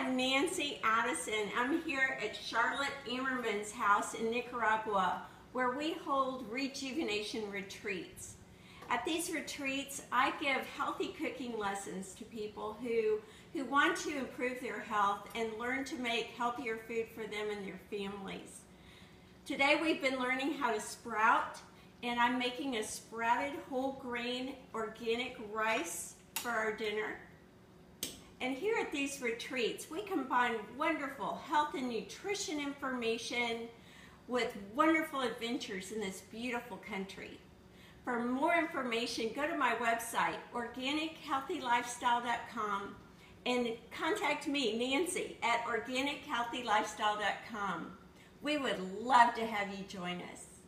am Nancy Addison. I'm here at Charlotte Ammerman's house in Nicaragua, where we hold rejuvenation retreats. At these retreats, I give healthy cooking lessons to people who, who want to improve their health and learn to make healthier food for them and their families. Today we've been learning how to sprout, and I'm making a sprouted whole grain organic rice for our dinner. Here at these retreats, we combine wonderful health and nutrition information with wonderful adventures in this beautiful country. For more information, go to my website, organichealthylifestyle.com, and contact me, Nancy, at organichealthylifestyle.com. We would love to have you join us.